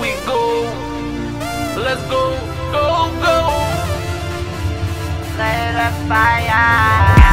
We go, let's go, go, go. Let us fire.